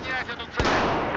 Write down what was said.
Охраняйте эту цель!